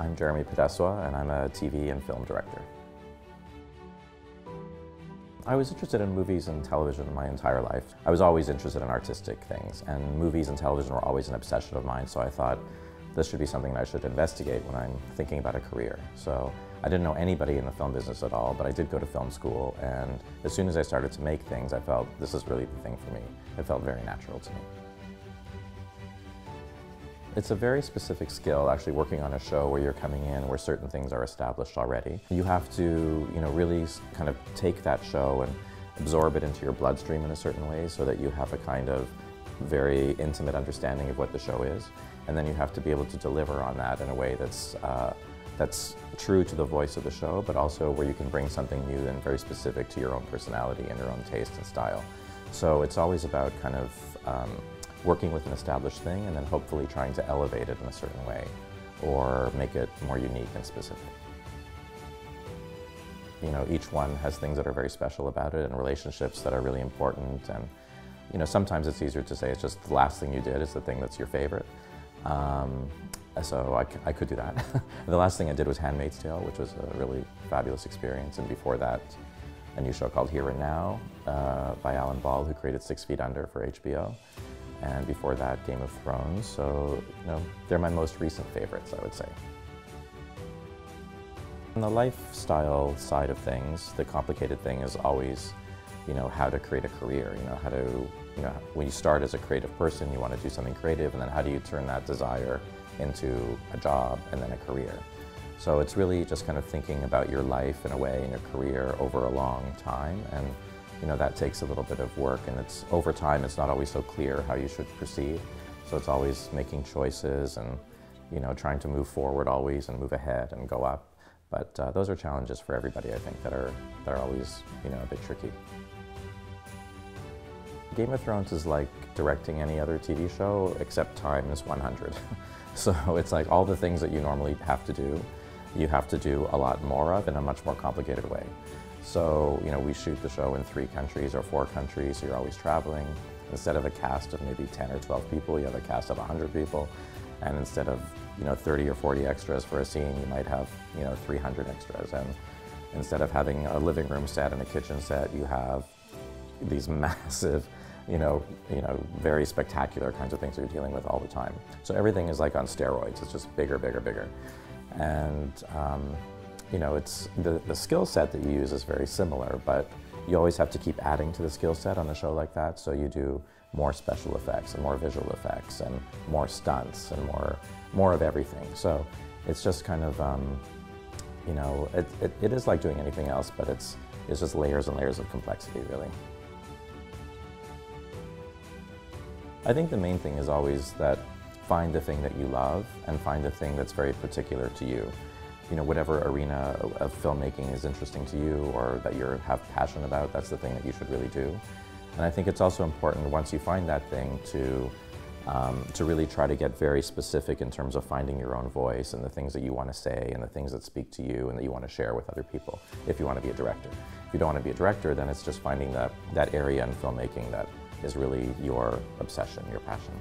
I'm Jeremy Podeswa, and I'm a TV and film director. I was interested in movies and television my entire life. I was always interested in artistic things, and movies and television were always an obsession of mine, so I thought this should be something that I should investigate when I'm thinking about a career. So I didn't know anybody in the film business at all, but I did go to film school, and as soon as I started to make things, I felt this is really the thing for me. It felt very natural to me. It's a very specific skill, actually working on a show where you're coming in where certain things are established already. You have to, you know, really kind of take that show and absorb it into your bloodstream in a certain way so that you have a kind of very intimate understanding of what the show is. And then you have to be able to deliver on that in a way that's, uh, that's true to the voice of the show, but also where you can bring something new and very specific to your own personality and your own taste and style. So it's always about kind of um, working with an established thing and then hopefully trying to elevate it in a certain way or make it more unique and specific. You know, each one has things that are very special about it and relationships that are really important and you know, sometimes it's easier to say it's just the last thing you did is the thing that's your favorite. Um, so I, I, could do that. the last thing I did was Handmaid's Tale, which was a really fabulous experience. And before that, a new show called Here and Now uh, by Alan Ball, who created Six Feet Under for HBO and before that Game of Thrones. So, you know, they're my most recent favorites, I would say. On the lifestyle side of things, the complicated thing is always, you know, how to create a career, you know, how to, you know, when you start as a creative person, you want to do something creative, and then how do you turn that desire into a job and then a career. So it's really just kind of thinking about your life in a way and your career over a long time and you know, that takes a little bit of work and it's over time it's not always so clear how you should proceed. So it's always making choices and, you know, trying to move forward always and move ahead and go up. But uh, those are challenges for everybody, I think, that are, that are always, you know, a bit tricky. Game of Thrones is like directing any other TV show except time is 100. so it's like all the things that you normally have to do, you have to do a lot more of in a much more complicated way. So, you know, we shoot the show in three countries or four countries, so you're always traveling. Instead of a cast of maybe 10 or 12 people, you have a cast of 100 people. And instead of, you know, 30 or 40 extras for a scene, you might have, you know, 300 extras. And instead of having a living room set and a kitchen set, you have these massive, you know, you know, very spectacular kinds of things that you're dealing with all the time. So everything is like on steroids. It's just bigger, bigger, bigger. And, um, you know, it's the, the skill set that you use is very similar, but you always have to keep adding to the skill set on a show like that. So you do more special effects and more visual effects and more stunts and more more of everything. So it's just kind of, um, you know, it, it, it is like doing anything else, but it's it's just layers and layers of complexity, really. I think the main thing is always that find the thing that you love and find the thing that's very particular to you you know, whatever arena of filmmaking is interesting to you or that you have passion about, that's the thing that you should really do. And I think it's also important once you find that thing to um, to really try to get very specific in terms of finding your own voice and the things that you want to say and the things that speak to you and that you want to share with other people if you want to be a director. If you don't want to be a director, then it's just finding that, that area in filmmaking that is really your obsession, your passion.